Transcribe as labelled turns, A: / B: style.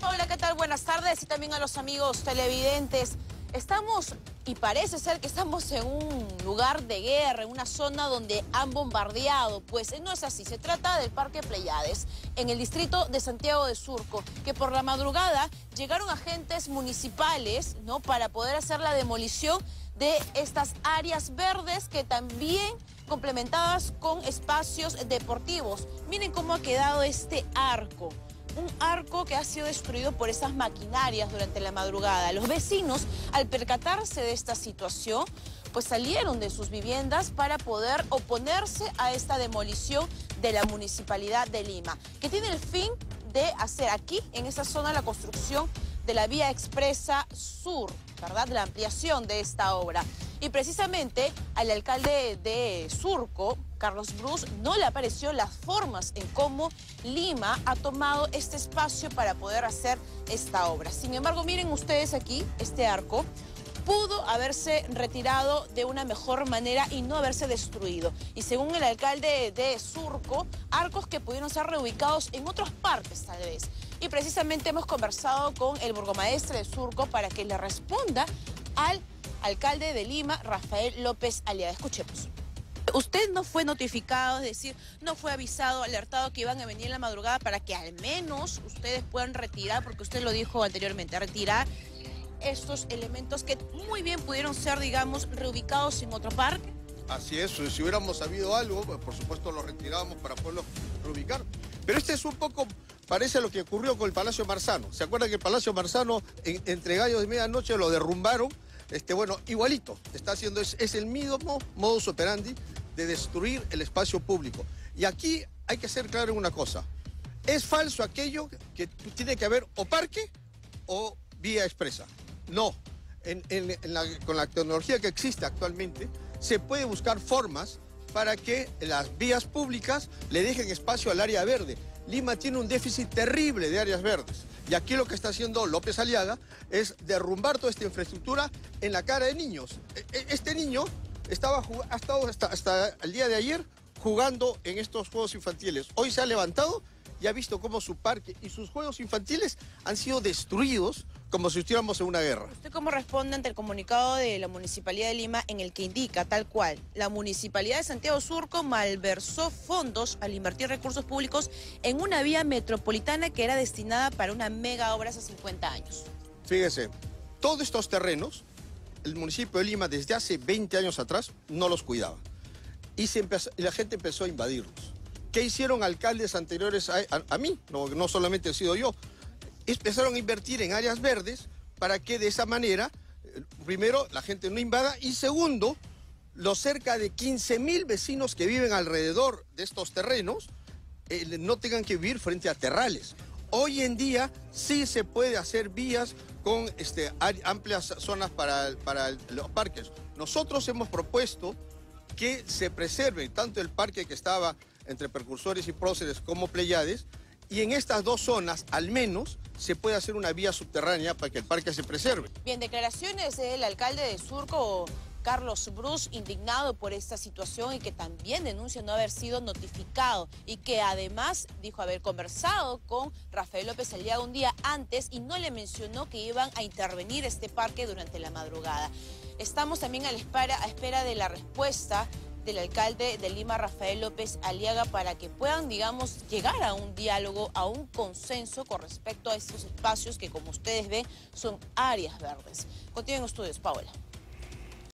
A: Hola, ¿qué tal? Buenas tardes y también a los amigos televidentes. Estamos, y parece ser que estamos en un lugar de guerra, en una zona donde han bombardeado. Pues no es así, se trata del Parque Pleiades, en el distrito de Santiago de Surco, que por la madrugada llegaron agentes municipales, ¿no?, para poder hacer la demolición de estas áreas verdes que también complementadas con espacios deportivos. Miren cómo ha quedado este arco un arco que ha sido destruido por esas maquinarias durante la madrugada. Los vecinos, al percatarse de esta situación, pues salieron de sus viviendas para poder oponerse a esta demolición de la Municipalidad de Lima, que tiene el fin de hacer aquí, en esa zona, la construcción de la vía expresa sur, ¿verdad? La ampliación de esta obra. Y precisamente al alcalde de Surco, Carlos Bruce, no le apareció las formas en cómo Lima ha tomado este espacio para poder hacer esta obra. Sin embargo, miren ustedes aquí este arco pudo haberse retirado de una mejor manera y no haberse destruido. Y según el alcalde de Surco, arcos que pudieron ser reubicados en otros parques tal vez. Y precisamente hemos conversado con el burgomaestre de Surco para que le responda al alcalde de Lima, Rafael López Aliaga. Escuchemos. Usted no fue notificado, es decir, no fue avisado, alertado que iban a venir en la madrugada para que al menos ustedes puedan retirar, porque usted lo dijo anteriormente, retirar estos elementos que muy bien pudieron ser, digamos, reubicados en otro parque.
B: Así es, si hubiéramos sabido algo, pues, por supuesto lo retirábamos para poderlo reubicar. Pero este es un poco, parece lo que ocurrió con el Palacio Marzano. ¿Se acuerdan que el Palacio Marzano, entre gallos de medianoche, lo derrumbaron? Este, bueno, igualito, está haciendo, es, el mismo modus operandi de destruir el espacio público. Y aquí hay que ser claro en una cosa. Es falso aquello que tiene que haber o parque o vía expresa. No. con la tecnología que existe actualmente, se puede buscar formas para que las vías públicas le dejen espacio al área verde. Lima tiene un déficit terrible de áreas verdes. Y aquí lo que está haciendo López Aliaga es derrumbar toda esta infraestructura en la cara de niños. E, e, este niño estaba, ha estado hasta, hasta el día de ayer jugando en estos juegos infantiles. Hoy se ha levantado y ha visto cómo su parque y sus juegos infantiles han sido destruidos como si estuviéramos en una guerra.
A: ¿Usted cómo responde ante el comunicado de la Municipalidad de Lima en el que indica tal cual, la Municipalidad de Santiago Surco malversó fondos al invertir recursos públicos en una vía metropolitana que era destinada para una mega obra hace 50 años?
B: Fíjese, todos estos terrenos, el municipio de Lima desde hace 20 años atrás no los cuidaba. Y, la gente empezó a invadirlos. ¿Qué hicieron alcaldes anteriores a, mí? No, no solamente he sido yo empezaron a invertir en áreas verdes para que de esa manera, eh, primero, la gente no invada y segundo, los cerca de 15 mil vecinos que viven alrededor de estos terrenos eh, no tengan que vivir frente a terrales. Hoy en día sí se puede hacer vías con este, amplias zonas para, para los parques. Nosotros hemos propuesto que se preserve tanto el parque que estaba entre percursores y próceres como Pleiades, y en estas dos zonas, al menos, se puede hacer una vía subterránea para que el parque se preserve.
A: Bien, declaraciones del alcalde de Surco, Carlos Bruce, indignado por esta situación y que también denuncia no haber sido notificado y que además dijo haber conversado con Rafael López Aliaga un día antes y no le mencionó que iban a intervenir este parque durante la madrugada. Estamos también a la a espera de la respuesta del alcalde de Lima, Rafael López Aliaga, para que puedan, digamos, llegar a un diálogo, a un consenso con respecto a estos espacios que, como ustedes ven, son áreas verdes. Continúen ustedes, Paola.